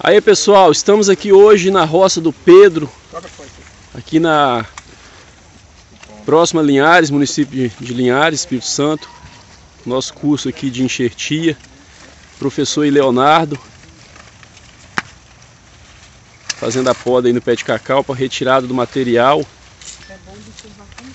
Aí pessoal, estamos aqui hoje na roça do Pedro, aqui na próxima Linhares, município de Linhares, Espírito Santo. Nosso curso aqui de enxertia, professor Leonardo, fazendo a poda aí no pé de cacau para retirada do material. É bom observar como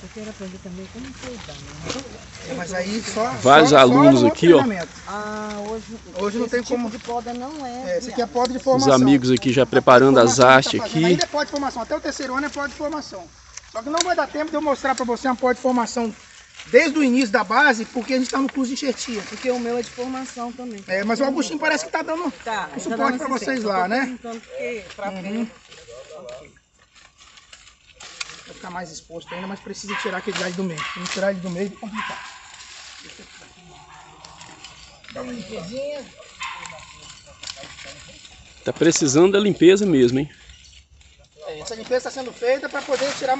Eu quero aprender também como cuidar, né? Mas aí só. Vários só, alunos só aqui, ó. Ah, hoje, hoje não tem tipo como. de poda não é. é esse aqui é poda de formação. Os amigos aqui já preparando as hastes tá aqui. Ainda é poda de formação, até o terceiro ano é poda de formação. Só que não vai dar tempo de eu mostrar para você uma poda de formação desde o início da base, porque a gente está no curso de enxertia. Porque o meu é de formação também. É, mas o Augustinho parece que está dando tá, um suporte para vocês lá, né? Porque, pra uhum. Vai ficar mais exposto ainda, mas precisa tirar aquele galho do meio. Se não tirar ele do meio, vai complicar. Dá uma limpezinha. Tá precisando da limpeza mesmo, hein? É, essa limpeza está sendo feita para poder tirar,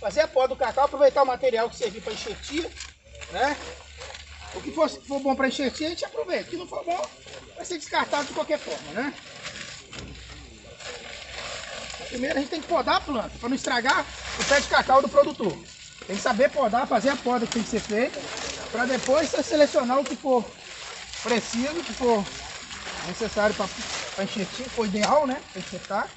fazer a poda do cacau, aproveitar o material que servir para enxertia, né? O que for, for bom para enxertia, a gente aproveita. O que não for bom, vai ser descartado de qualquer forma, né? Primeiro a gente tem que podar a planta, para não estragar o pé de cacau do produtor. Tem que saber podar, fazer a poda que tem que ser feita, para depois selecionar o que for preciso, o que for necessário para enxertir, for ideal, né? Para enxertar.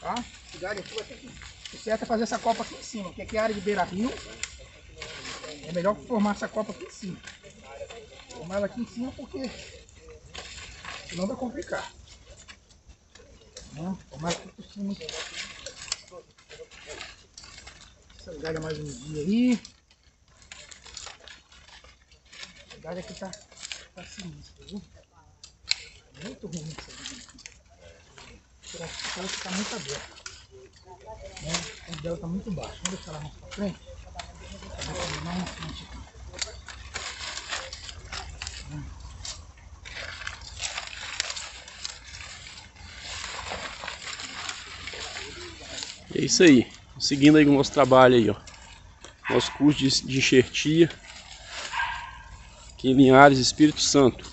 Tá? O aqui vai ter que... O certo é fazer essa copa aqui em cima, porque aqui é área de beira-rio. É melhor formar essa copa aqui em cima. Formar ela aqui em cima porque senão vai complicar. Né? Formar aqui cima. Essa galha mais um dia aí. Essa galha aqui tá, tá sinistra, viu? Muito ruim isso aqui. Tirar ela fica muito aberta. Né? O dela tá muito baixo. Vamos deixar ela mais pra frente. Mais na frente É isso aí. Seguindo aí o nosso trabalho aí, ó. Nosso curso de, de enxertia. Aqui em Linhares, Espírito Santo.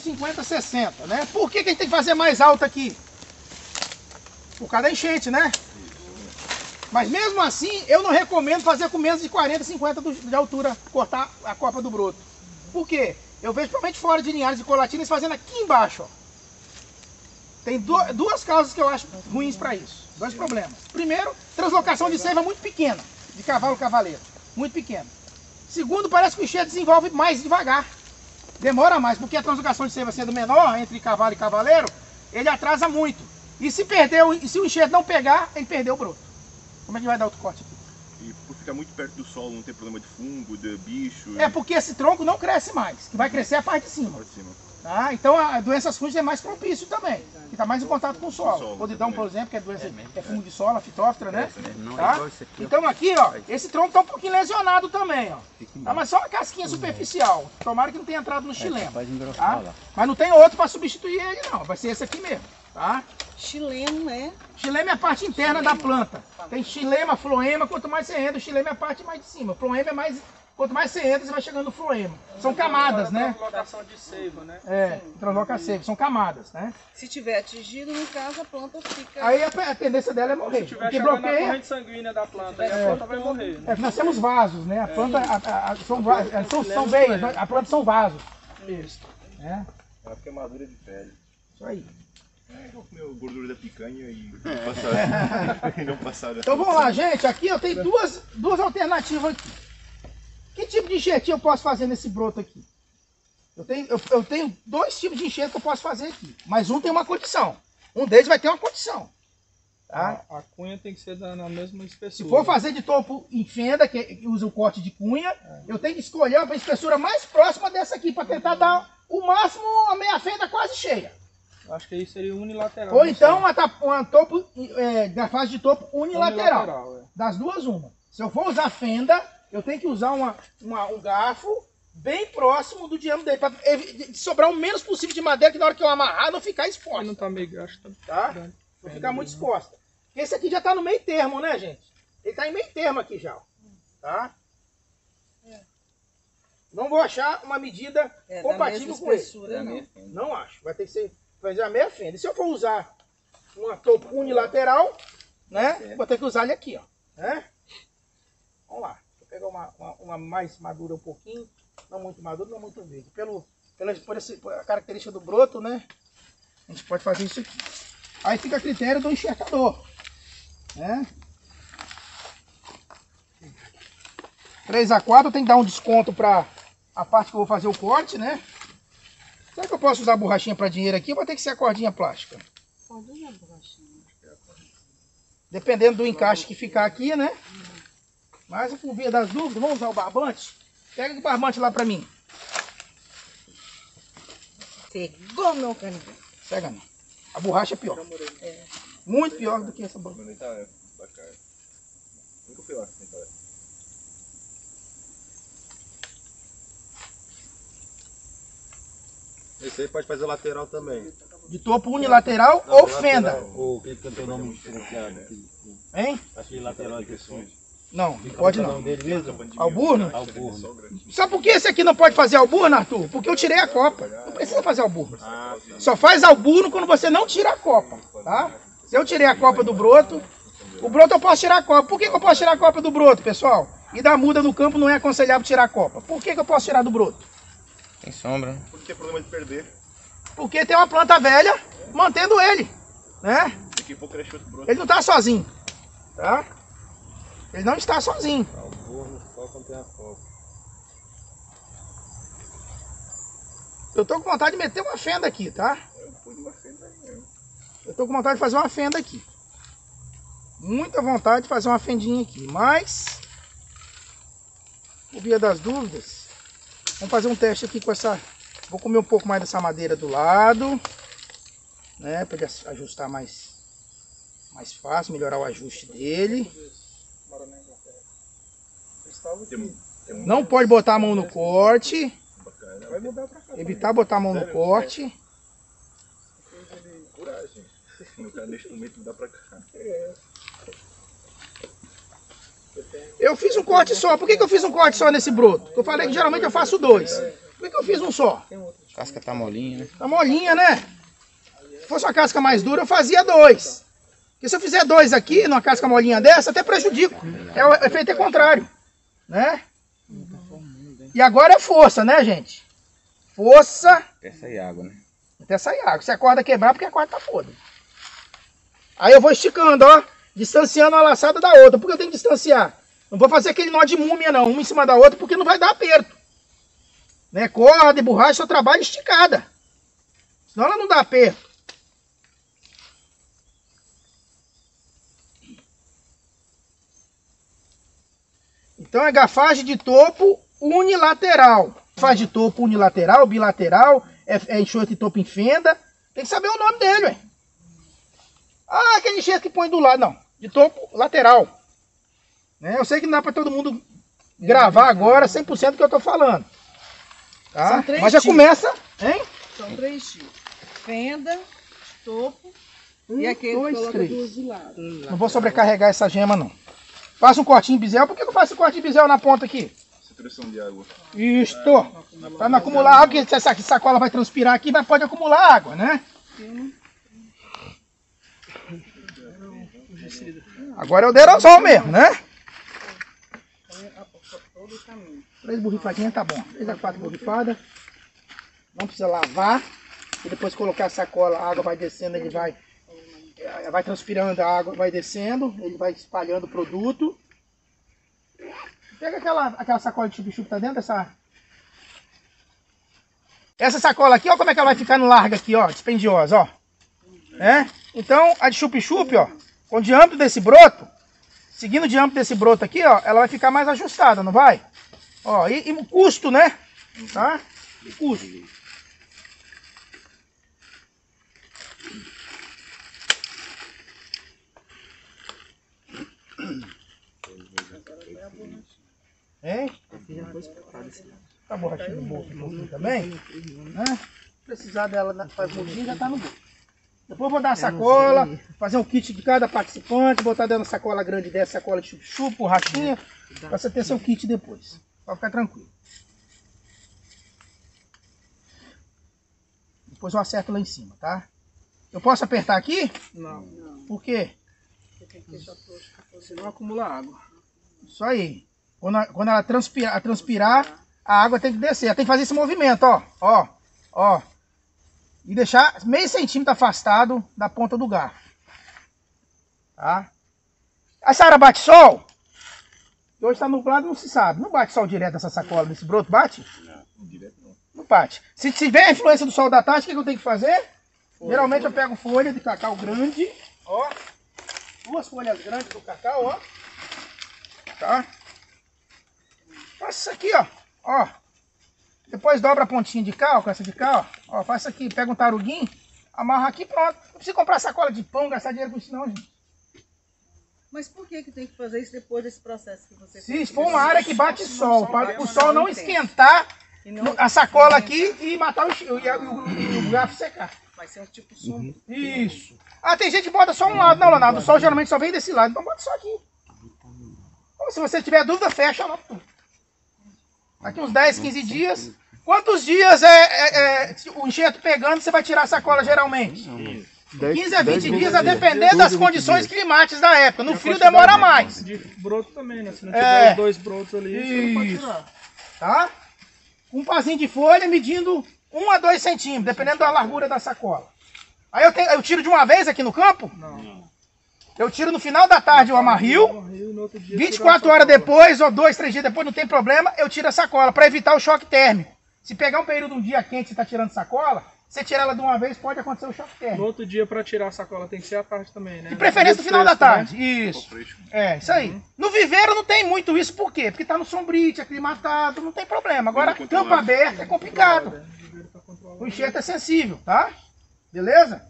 50, 60, né? Por que, que a gente tem que fazer mais alto aqui? Por causa da enchente, né? Mas mesmo assim, eu não recomendo fazer com menos de 40, 50 de altura, cortar a copa do broto. Por quê? Eu vejo principalmente fora de Linhares e Colatina fazendo aqui embaixo, ó. Tem duas causas que eu acho ruins para isso. Dois problemas. Primeiro, translocação de seiva muito pequena, de cavalo cavaleiro. Muito pequena. Segundo, parece que o enxerto desenvolve mais devagar. Demora mais, porque a translocação de seiva sendo menor entre cavalo e cavaleiro, ele atrasa muito. E se perder, e se o enxerto não pegar, ele perdeu o broto. Como é que vai dar outro corte aqui? E por ficar muito perto do solo, não tem problema de fungo, de bicho? É porque esse tronco não cresce mais, que vai crescer a parte de cima. Parte de cima. Tá? Então a doenças fúngicas é mais propício também, que está mais em contato com o solo. solo Podidão, por exemplo, que é doença, é, é fungo de solo, a fitóftora, né? É, tá? Então aqui, ó, esse tronco está um pouquinho lesionado também, ó. Tá? Mas só uma casquinha superficial. Tomara que não tenha entrado no é, chileno. Tá? Mas não tem outro para substituir ele não, vai ser esse aqui mesmo. Tá? Xilema é? Xilema é a parte interna xilema. da planta. Tem xilema, floema, quanto mais você entra, o xilema é a parte mais de cima. Floema é mais Quanto mais você entra, você vai chegando no floema. São camadas, né? Translocação de seiva, né? É, transloca seiva, são camadas, né? Se tiver atingido, no caso, a planta fica... Aí a, a tendência dela é morrer. Se tiver chegando bloqueia... na corrente sanguínea da planta, é, a planta vai morrer. Né? É, nós temos vasos, né? A planta, a, a, a, são, são, são veias, a planta são vasos. Isso. É. Ela queimadura de pele. Isso aí. Eu comi gordura da picanha e é. não passaram. Então vamos lá, gente. Aqui eu tenho duas, duas alternativas aqui. Que tipo de enxertinho eu posso fazer nesse broto aqui? Eu tenho, eu, eu tenho dois tipos de enxerto que eu posso fazer aqui. Mas um tem uma condição. Um deles vai ter uma condição. Tá? A, a cunha tem que ser da, na mesma espessura. Se for fazer de topo em fenda, que usa o corte de cunha, é. eu tenho que escolher a espessura mais próxima dessa aqui, para tentar dar o máximo a meia fenda quase cheia. Acho que aí seria unilateral. Ou então uma, uma topo, é, da fase de topo unilateral. unilateral é. Das duas, uma. Se eu for usar fenda, eu tenho que usar uma, uma, um garfo bem próximo do diâmetro dele, para sobrar o menos possível de madeira, que na hora que eu amarrar não ficar exposta, não tá meio gasto, tá tá? Não ficar muito exposta. Esse aqui já tá no meio termo, né, gente? Ele tá em meio termo aqui já, ó, tá? Não vou achar uma medida É, compatível com ele. não. Não acho. Vai ter que ser fazer a meia fenda. E se eu for usar uma topo unilateral, né? Vou ter que usar ele aqui, ó. Né? Vamos lá. Vou pegar uma, uma, uma mais madura um pouquinho. Não muito madura, não muito verde. Pelo, pela, por, esse, por a característica do broto, né? A gente pode fazer isso aqui. Aí fica a critério do enxergador. Né? 3 a 4 tem que dar um desconto para a parte que eu vou fazer o corte, né? Será que eu posso usar borrachinha para dinheiro aqui ou vai ter que ser a cordinha plástica? Pode usar borrachinha. Dependendo do encaixe que ficar aqui, né? Mas por via das dúvidas, vamos usar o barbante? Pega o barbante lá para mim. Pegou meu canivete. Pega não. A borracha é pior. Muito pior do que essa borracha. Tá bacana. Nunca fui lá. então é. Esse aí pode fazer lateral também. De topo unilateral ou fenda. Ou aquele que tem o nome diferenciado. Hein? Aquele lateral aqui assim. Não, não pode não. Alburno? Alburno. Sabe por que esse aqui não pode fazer alburno, Arthur? Porque eu tirei a copa. Não precisa fazer alburno. Só faz alburno quando você não tira a copa, tá? Se eu tirei a copa do broto, o broto eu posso tirar a copa. Por que, que eu posso tirar a copa do broto, pessoal? E da muda no campo não é aconselhável tirar a copa. Por que, que eu posso tirar do broto? Tem sombra? Porque tem problema de perder. Porque tem uma planta velha mantendo ele, né? Daqui a pouco ele não está sozinho, tá? Ele não está sozinho. Alburno só quando tem a. Eu tô com vontade de meter uma fenda aqui, tá? Eu tô com vontade de fazer uma fenda aqui. Muita vontade de fazer uma fendinha aqui, mas por via das dúvidas, vamos fazer um teste aqui com essa. Vou comer um pouco mais dessa madeira do lado, né, para ele ajustar mais mais fácil, melhorar o ajuste dele. Não pode botar a mão no corte, evitar botar a mão no corte. Coragem. No cara neste momento dá pra cá. Eu fiz um corte só. Por que, que eu fiz um corte só nesse broto? Eu falei que geralmente eu faço dois. Por que, que eu fiz um só? Casca tá molinha, né? Tá molinha, né? Se fosse uma casca mais dura, eu fazia dois. Porque se eu fizer dois aqui, numa casca molinha dessa, até prejudico. É, o efeito é contrário. Né? E agora é força, né, gente? Força Essa aí água, né? até sair água. Se a corda quebrar, porque a corda tá podre. Aí eu vou esticando, ó. Distanciando uma laçada da outra. Por que eu tenho que distanciar? Não vou fazer aquele nó de múmia, não. Uma em cima da outra, porque não vai dar aperto. Né? Corda e borracha só trabalha esticada. Senão ela não dá aperto. Então é gafagem de topo unilateral. Faz de topo unilateral, bilateral, é, é enxerto de topo em fenda. Tem que saber o nome dele, ué. Ah, aquele enxerto que põe do lado, não. De topo lateral. Né? Eu sei que não dá para todo mundo gravar agora 100% do que eu tô falando. Tá? São três Mas já tipos. começa, hein? São três tipos. Fenda, topo Um, e aquele dois, que coloca três. duas de lado. Não vou sobrecarregar essa gema, não. Faça um cortinho de bisel. Por que eu faço um corte de bisel na ponta aqui? Saturação de água. Isto. Para não acumular água, porque essa sacola vai transpirar aqui, vai, pode acumular água, né? Agora é o derosol mesmo, né? Três borrifadinhas tá bom. Três a quatro borrifadas. Não precisa lavar. E depois colocar a sacola, a água vai descendo, ele vai. eh, Vai transpirando, a água vai descendo, ele vai espalhando o produto. Pega aquela, aquela sacola de chup-chup, tá dentro dessa. Essa sacola aqui, ó, como é que ela vai ficar no largo aqui, ó, dispendiosa, ó. É? Então, a de chup-chup, ó, com o diâmetro desse broto, seguindo o diâmetro desse broto aqui, ó, ela vai ficar mais ajustada, não vai? Ó, e, e o custo, né? Tá? E custo. Hein? Tá borrachinha no bolso também. Né? Precisar dela faz mudinha já tá no bolso. Depois eu vou dar uma sacola, fazer um kit de cada participante, botar dentro da sacola grande dessa, sacola de chup-chup, borrachinha, pra você ter seu kit depois. Pode ficar tranquilo. Depois eu acerto lá em cima, tá? Eu posso apertar aqui? Não, Por quê? senão acumula água. Isso aí. Quando, a- quando ela transpirar, a transpirar, a água tem que descer. Ela tem que fazer esse movimento, ó. Ó, ó. E deixar meio centímetro afastado da ponta do garfo. Tá? A Sara bate sol? Hoje tá nublado, não se sabe. Não bate sol direto nessa sacola, nesse broto, bate? Não, direto não. Não bate. Se tiver a influência do sol da tarde, o que, que eu tenho que fazer? Geralmente eu pego folha de cacau grande, ó. Duas folhas grandes do cacau, ó. Tá? Faça isso aqui, ó. Ó. Depois dobra a pontinha de cá, ó, com essa de cá, ó. Ó, isso aqui, pega um taruguinho, amarra aqui, pronto. Não precisa comprar sacola de pão, gastar dinheiro com isso não, gente. Mas por que, que tem que fazer isso depois desse processo que você Se for uma área que bate sol, para o sol não esquentar não- a sacola aqui e matar o, e, e o- o garfo secar. Vai ser um tipo sombra. Isso. Ah, tem gente que bota só um lado. Não, Leonardo, o sol geralmente só vem desse lado. Então bota só aqui. Ou se você tiver dúvida, fecha lá tudo. Daqui uns 10, 15 dias. Quantos dias é, é- é o enxerto pegando, você vai tirar a sacola geralmente? 15 a 20 dias, a depender das condições climáticas da época. No frio demora mais. De broto também, né? Se não É. tiver os dois brotos ali, você não pode Isso. tirar. Tá? Um pazinho de folha medindo 1 a 2 centímetros, dependendo da largura da sacola. Aí eu, tenho, eu tiro de uma vez aqui no campo? Não. Eu tiro no final da tarde o amarril. Morreu e no outro dia 24 tirar a horas depois, ou dois, três dias depois, não tem problema, eu tiro a sacola, para evitar o choque térmico. Se pegar um período, um dia quente, você tá tirando sacola, você tira ela de uma vez, pode acontecer o choque No térmico. outro dia, pra tirar a sacola, tem que ser à tarde também, né? De preferência no final da né? tarde. Isso. É, isso aí. No viveiro não tem muito isso, por quê? Porque tá no sombrite, aclimatado, não tem problema. Agora, campo aberto é complicado. Controlar. O enxerto é sensível, tá? Beleza?